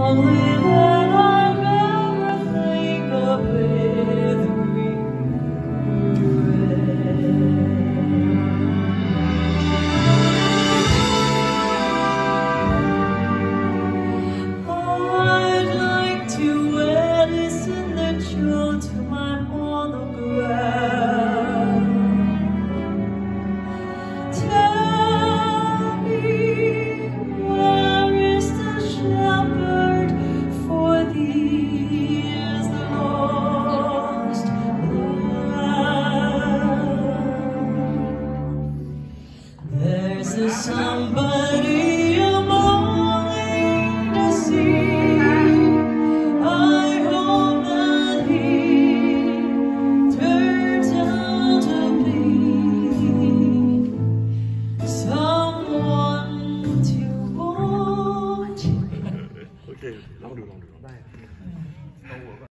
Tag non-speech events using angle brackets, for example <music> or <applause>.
Only somebody I'm longing to see? I hope that he turns out to be someone to watch. <laughs> okay, long do, long do.